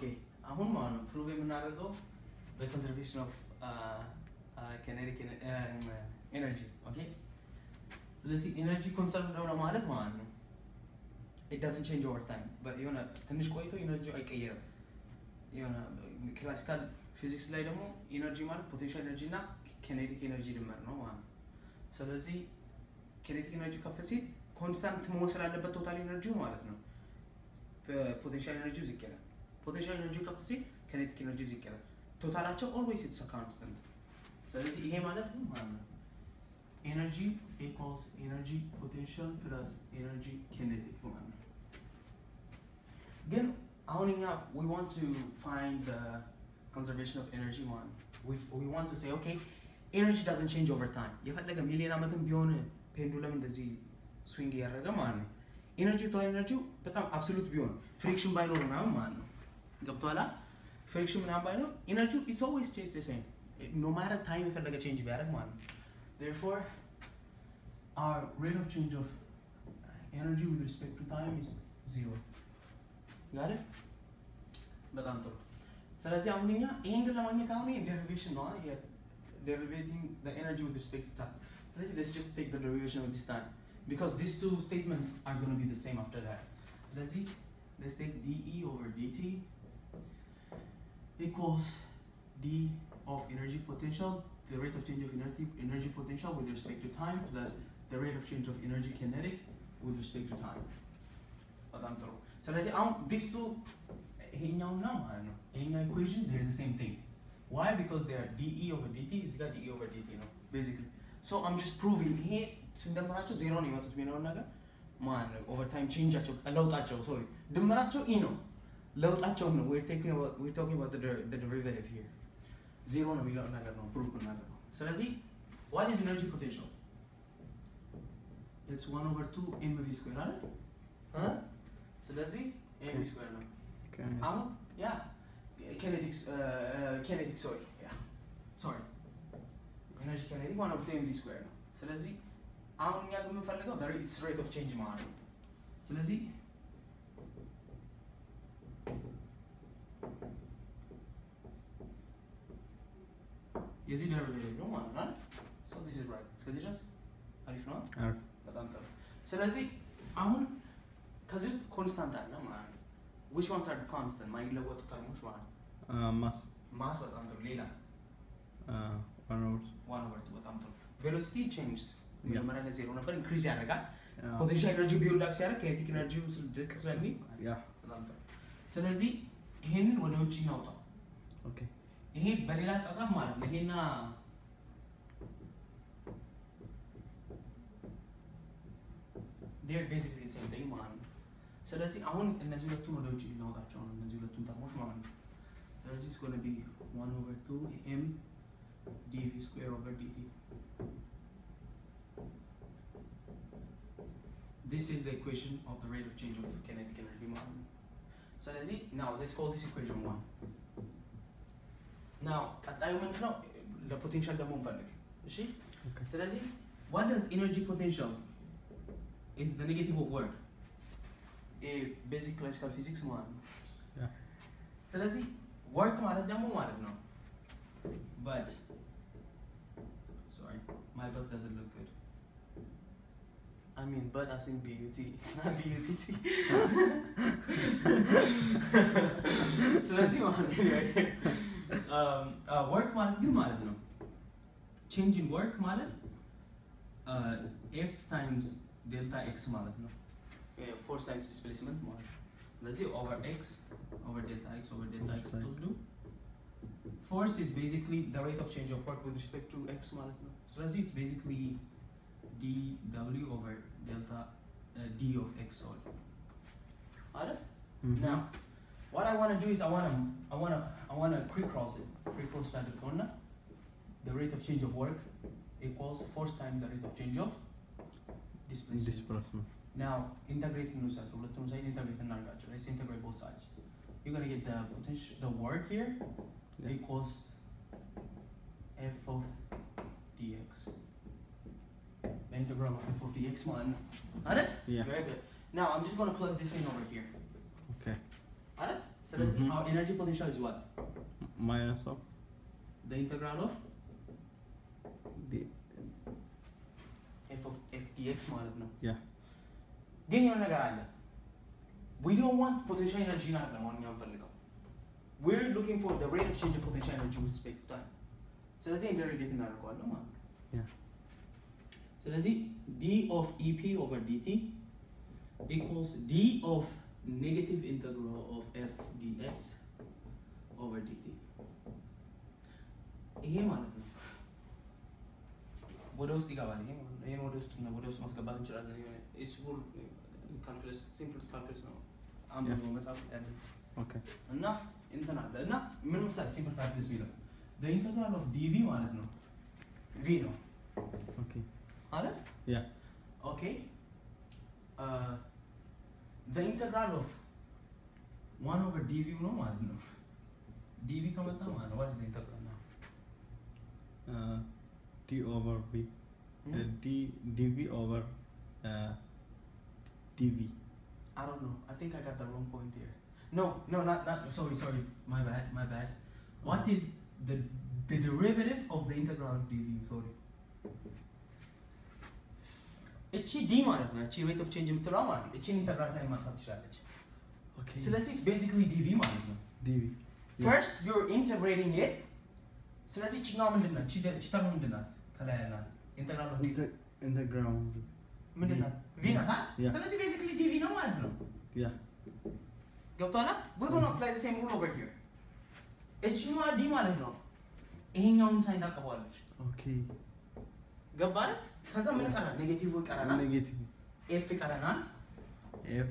ኦኬ አሁን ማለት ነው ፕሩቭ የምናደርገው በኮንዘርቬሽን ኦፍ ኬኔቲክ ኤነርጂ ኦኬ ስለዚህ ኤነርጂ ኮንሰርቭ ነው ማለት ማለት ነው ኢት ዳዝንት ቼንጅ ኦቨር ታይም የሆነ ትንሽ ቆይቶ ኤነርጂ አይቀየርም የሆነ ክላሲካል ፊዚክስ ላይ ደግሞ ኤነርጂ ማለት ፖቴንሻል ኤነርጂ እና ኬኔቲክ ኤነርጂ ድምር ነው ማለት ነው ስለዚህ ኬኔቲክ ኤነርጂ ከፍ ሲል ኮንስታንት መሆን ስላለበት ቶታል ኤነርጂው ማለት ነው ፖቴንሻል ኤነርጂው ዝቅ ይላል ፖቴንሻል ኤነርጂው ከፍ ሲል ኬኔቲክ ኤነርጂው ዝቅ ይላል ቶታላቸው ኦልዌይስ ኢትስ ካንስታንት ስለዚህ ይሄ ማለት ነው ማለት ነው ኤነርጂ ኢኳልስ ኤነርጂ ፖቴንሻል ፕላስ ኤነርጂ ኬኔቲክ ማለት ነው ግን አሁን እኛ we want to find the conservation of energy ማለት ነው we, we want to say okay energy doesn't change over time የፈለገ ሚሊዮን ዓመትም ቢሆን ፔንዱለም እንደዚህ ስዊንግ እያደረገ ማለት ነው ኤነርጂ ቶታል ኤነርጂው በጣም አብሶሉት ቢሆን ፍሪክሽን ባይኖር ምናምን ማለት ነው ገብቶሃል ፍሪክሽን ምናምን ባይኖር ኤነርጂው ኢትስ ኦልዌይስ ቼንጅ ዘ ሴም ኖ ማተር ታይም የፈለገ ቼንጅ ቢያደርግ ማለት ነው therefore our rate of change of energy with respect to time is zero got it በጣም ጥሩ ስለዚህ አሁን እኛ ይሄን ግን ለማግኘት አሁን ይሄ derivation ነው derivating the energy with respect to time ስለዚህ let's just take the derivation of this time because these two statements are going to be the same after that ስለዚህ let's take dE over dt equals d of energy potential the rate of change of energy energy potential with respect to time plus the rate of change of energy kinetic with respect to time በጣም ጥሩ ስለዚህ አሁን these two ይሄኛውና ማለት ነው ይሄኛው equation they're the same thing why because they are dE over dt እዚህ ጋር dE over dt ነው basically so I'm just proving ይሄ ስንደምራቸው ዜሮ ነው የመጡት የሚለውን ነገር ማለት ነው ኦቨር ታይም ቼንጃቸው ለውጣቸው ሶሪ ድምራቸው ኢ ነው ለውጣቸው ነው we're taking about we're talking about the, der- the derivative here ዜሮ ነው የሚለውን ነገር ነው ፕሩቭ የምናደርገው ስለዚህ what is energy potential it's 1 over 2 mv square አይደል እ? ስለዚህ mv square ነው አሁን ያ ኬኔቲክስ ኬኔቲክ ሶሪ ያ ሶሪ ኤነርጂ ኬኔቲክ ዋን ኦፍ ኤምቪ ስኩዌር ነው ስለዚህ አሁን እኛ የምንፈልገው ኢትስ ሬት ኦፍ ቼንጅ ማለት ነው ስለዚህ የዚህ ደሪቬቲቭ ነው ማለት ነው ሶ ዲስ ኢዝ ራይት እስከዚህ ድረስ? አሪፍ ነው? በጣም ጥሩ። ስለዚህ አሁን ከዚህ ውስጥ ኮንስታንት አለ ማለት ነው። ዊች ዋንስ አር ኮንስታንት ማይለወጡ ተርሞች ማለት ነው። ማስ ማስ በጣም ጥሩ። ሌላ? ዋን ኦቨር ዋን ኦቨር በጣም ጥሩ። ቬሎሲቲ ቼንጅስ. መጀመሪያ ላይ ዜሮ ነበር ኢንክሪዝ ያደርጋል። ፖቴንሻል ኤነርጂ ቢውልድ አፕ ሲያደርግ ኬኔቲክ ኤነርጂ ድቅ ስለሚል ያ በጣም ጥሩ። ስለዚህ ይሄንን ወደ ውጭ እናውጣው። ኦኬ ይሄ በሌላ ጻጻፍ ማለት ነው ይሄና they're basically the same thing ማለት ነው ስለዚህ አሁን እነዚህ ሁለቱን ወደ ውጭ እናውጣቸው ነው እነዚህ ሁለቱን ተርሞች ማለት ነው ስለዚህ it's going to be 1 over 2 m dv square over dt this is the equation of the rate of change of kinetic energy ማለት ነው ስለዚህ now let's call this equation 1 ናው ቀጣዩ ምንድን ነው ለፖቴንሻል ደግሞ እንፈልግ እሺ ኦኬ ስለዚህ what does energy potential is the negative of work a basic classical physics ማለት ነው ያ ስለዚህ work ማለት ደግሞ ማለት ነው but sorry my butt doesn't look good I mean but as in BUT it's not BUTT ስለዚህ ማለት ነው um, uh, work ማለት ግን ማለት ነው change in work ማለት uh, f times delta x ማለት ነው uh, force times displacement ማለት ነው ስለዚህ over x over delta x over delta x Right. ብትወስዱ force is basically the rate of change of work with respect to x ማለት ነው ስለዚህ it's basically dw over delta uh, d of x sorry አይደል now what I want to do is I want to I want to I want to crisscross it, crisscross at the corner. The rate of change of work equals first time the rate of change of displacement. displacement. Now integrate integrate Let's integrate both sides. You're gonna get the potential the work here yeah. equals f of dx. The integral of f of dx one. Got it? Yeah. Very good. Now I'm just gonna plug this in over here ኦኬ አይደል ስለዚህ Mhm. our energy potential is what minus of the integral of the f of f dx ማለት ነው yeah ግን የሆነ ነገር አለ we don't want potential energy ናት ነው እኛ የምንፈልገው we're looking for the rate of change of potential energy with respect to time ስለዚህ ደሪቬት እናደርገዋለን ማለት ነው yeah ስለዚህ d of ep over dt equals d of negative integral of f dx over dt ይሄ ማለት ነው ወደ ውስጥ ይገባል ይሄ ማለት ነው ይሄን ወደ ውስጥ ነው ወደ ውስጥ ማስገባት እንችላለን የሆነ ኢትስ ፉል ካልኩለስ ሲምፕል ካልኩለስ ነው አንብቦ መጽሐፍ ያለ okay እና እንትን አለ እና ምን ምሳሌ ሲምፕል ካልኩለስ የሚለው the integral of dv ማለት ነው v ነው okay አይደል yeah Okay. Uh, the integral of 1 over dv, you know what? No. dv comma one. what is the integral now? Uh, d over v. Uh, hmm? Uh, d, dv over uh, dv. I don't know. I think I got the wrong point here. No, no, not, not sorry, sorry. My bad, my bad. What uh-huh. is the, the derivative of the integral of dv? Sorry. እቺ ዲ ማለት ነው። እቺ ሬት ኦፍ ቼንጅ የምትለዋ ማለት ነው። እቺን ኢንተግራል ሳይን ማጥፋት ትችላለች። ስለዚህ ቤዚክሊ ዲቪ ማለት ነው። Yeah. ፈርስት ዩር ኢንተግሬቲንግ ኢት ስለዚህ ችኛዋ ምንድን ናት? ቺ- ቺ ተርም ምንድን ናት? ከላይ ያላት ኢንተግራል ኦፍ ዲቪ ground ምንድን ናት? ቪ ናት. ስለዚህ ቤዚክሊ ዲቪ ነው ማለት ነው። yeah ገብቷላ? we're gonna apply the same rule over here እችኛዋ ዲ ማለት ነው። ይሄኛውን ሳይን ታጠፋዋለች። okay ገባል? ከዛ ምን ይቀራል? ኔጌቲቭ ይቀረናል። negative ኤፍ ይቀረናል። f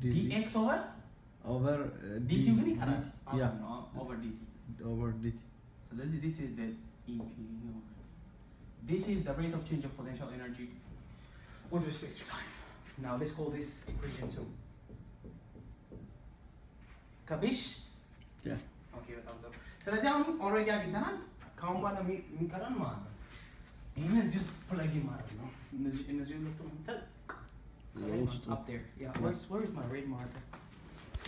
dv ዲኤክስ ኦቨር over uh, ዲቲ d- ግን ይቀራል። dt, yeah ኦቨር ዲቲ over dt ስለዚህ this is the EP. This is the rate of change of potential energy with respect to time. Now let's call this equation two. ከቢሽ yeah ኦኬ በጣም ጥሩ። ስለዚህ አሁን ኦልሬዲ አግኝተናል። ከአሁን በኋላ የሚ- የሚቀረን ማለት ነው Aim is just plugging my, you know, in the, in the zoom, look to my, up there. Yeah, yeah. where's, where's my red marker?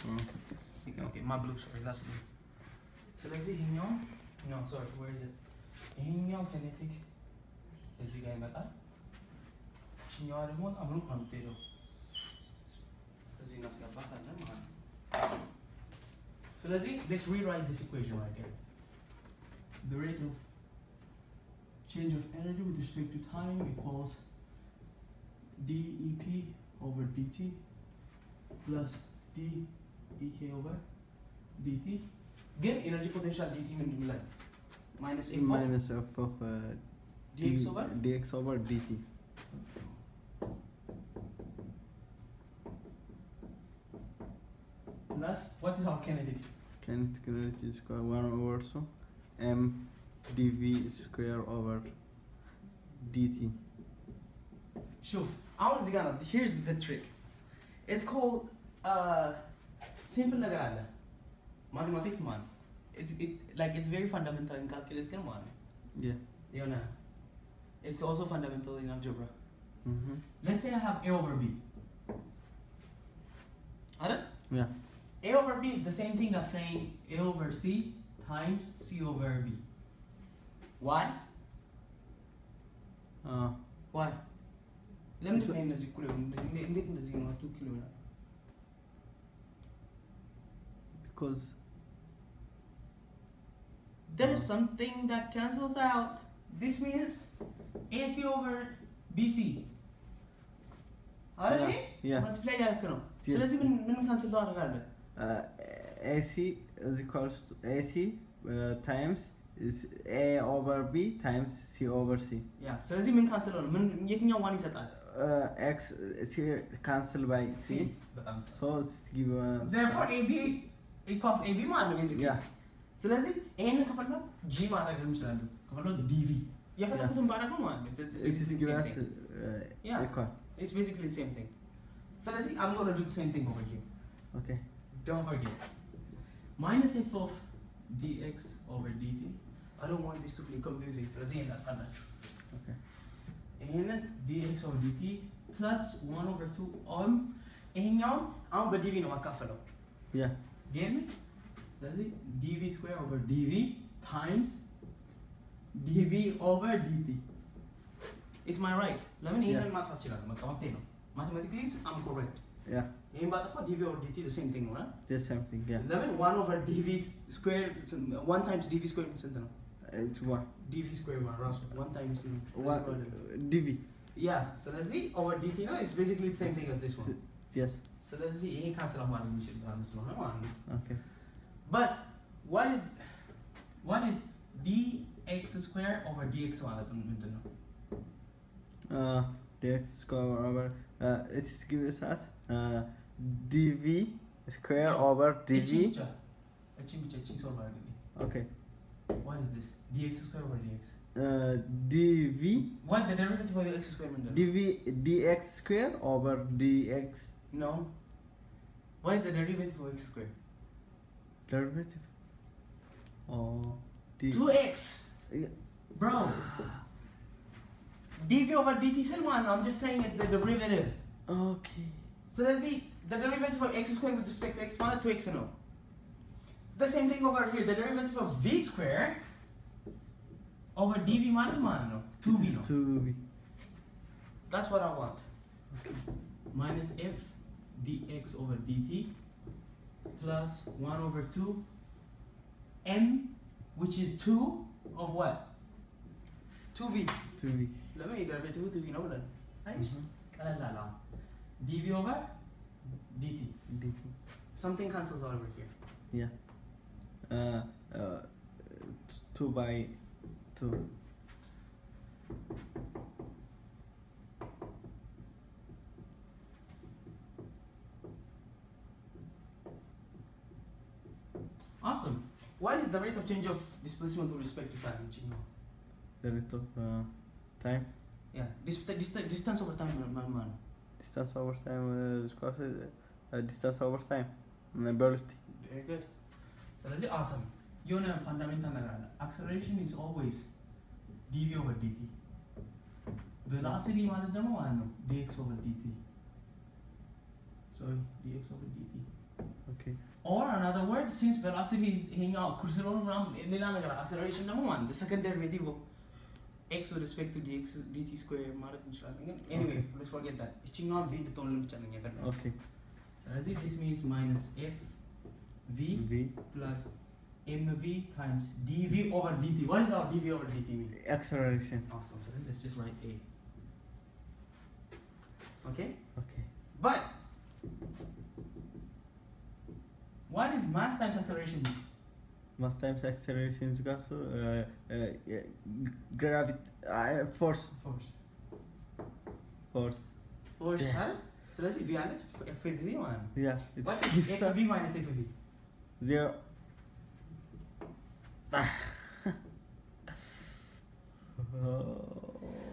Mm. Okay, okay, my blue, sorry, that's blue. So let's see, Hignon. No, sorry, where is it? Hignon kinetic. Is it going back up? Chinyarimon, I'm not on potato. So let's see, let's rewrite this equation right here. The rate of change of energy with respect to time equals dEP over dt plus dEK over dt. Again, energy potential dt में मिला minus f minus of, f of uh, dx over dx over dt. Plus, what is our kinetic? Kinetic energy is equal one over so m dv square over dt. شوف gonna. here's the trick. It's called uh simple نقراله mathematics man. It's it like it's very fundamental in calculus كان man? Yeah. You know it's also fundamental in algebra. Mm -hmm. let's say I have a over b. Yeah. A over b is the same thing as saying a over c times c over b Why? uh, Why? ለምንድን ነው እነዚህ እኩል የሆኑ? እንዴት እንዴት እንደዚህ ነው እኩል ይሆናል? because There is something that cancels out. This means AC over BC. አይደል? ይሄ? yeah multiply ያደረክ ነው። Yes. ስለዚህ ምን ምን ካንስል ታደርጋለህ? uh, ac is equals to ac uh, times is a over b times c over c ያ ስለዚህ ምን ካንስል ሆነ? ምን የትኛው ዋን ይሰጣል? uh, x c cancel by c በጣም so it's give uh, therefore AB equals AB ማለት ነው basically. yeah ስለዚህ ይሄንን ከፈለግ ጂ ማድረግ እንችላለን። ከፈለግ ዲቪ የፈለጉትን ባደረገው ማለት ነው። It's- it's this is the give same us thing. uh, Yeah. equal It's basically the same thing. ስለዚህ I'm gonna do the same thing over here. okay Don't forget. Minus f of dx over dt. I don't want this to be confusing. ስለዚህ ይሄን ላጥፋላችሁ። okay ይሄንን dx over dt plus 1 over 2 on ይሄኛውን አሁን በዲቪ ነው ማካፈለው። yeah get me ስለዚህ ዲቪ ስኩዌር ኦቨር ዲቪ ታይምስ ዲቪ ኦቨር ዲቲ ኢስ ማይ ራይት ለምን ይሄንን Yeah. ማጥፋት ይችላል በቃ መብቴ ነው ማቴማቲካሊ አም ኮሬክት Yeah, ይሄን ባጠፋ ዲቪ ኦቨር ዲቲ the same thing ነው አይደል? the same thing. Yeah, ለምን ዋን ኦቨር ዲቪ ስኩዌር ዋን ታይምስ ዲቪ ስኩዌር ስንት ነው it's one. ዲቪ ስኩዌር ዋን ራሱ ዋን ታይምስ ነው One DV. ያ ስለዚህ ኦቨር ዲቲ ነው ኢትስ ቤሲክሊ the same thing as this one Yes. ስለዚህ ይሄ ካንስል ማድረግ የሚችል ብርሃን ስለሆነ ማለት ነው Okay. but what is what is dx square over dx ማለት ነው ምንድን ነው Uh, the square over. Uh, it gives us uh, DV square No. over እቺ DV. ብቻ እቺ ብቻ እቺ ሶልቭ አድርግልኝ Okay. What is this? dx squared over dx? Uh, dv. What the derivative of x squared? Dv dx squared over dx. No. What is the derivative of x squared? Derivative. Oh. D. 2x. Yeah. Bro. dv over dt is one. I'm just saying it's the derivative. Okay. So that's it. The derivative of x squared with respect to x minus 2x and all. The same thing over here. The derivative of v square over dv minus minus 2v. 2v. That's what I want. Okay. Minus f dx over dt plus 1 over 2 m which is 2 of what? 2v. 2v. Let me derivative 2v no then. Right? Mm-hmm. dv over dt. dt. Something cancels out over here. Yeah. Uh, uh, two by two. Awesome. What is the rate of change of displacement with respect to time? You know? The rate of uh, time, Yeah, dis- dis- distance over time, man, man. distance over time, uh, uh, distance over time, and velocity. Very good. ስለዚህ awesome. የሆነ ፋንዳሜንታል ነገር አለ። acceleration is always dv over dt. velocity ማለት ደግሞ ማለት ነው dx over dt. Sorry, dx over dt. Okay. or another word since velocity is ይሄኛው እኩል ስለሆኑ ምናምን ሌላ ነገር acceleration ደግሞ ማለት the second derivative of x with respect to dx dt square ማለት እንችላለን ግን anyway Okay. let's forget that እችኛዋን v እንድትሆንልን ብቻ ነው የፈለግነው Okay. ስለዚህ this means minus f v, v plus mv times dv over dt. What is our dv over dt mean? Acceleration. Awesome. So let's just write a. Okay? Okay. But what is mass times acceleration mean? Mass times acceleration is uh, uh, gravity, uh, force. Force. Force. Force, yeah. huh? So that's if we are FAV1. Yeah. What is F v minus F v? Zero.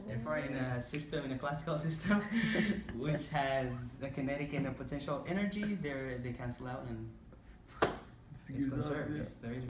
Therefore, in a system, in a classical system, which has a kinetic and a potential energy, they they cancel out and it's conserved.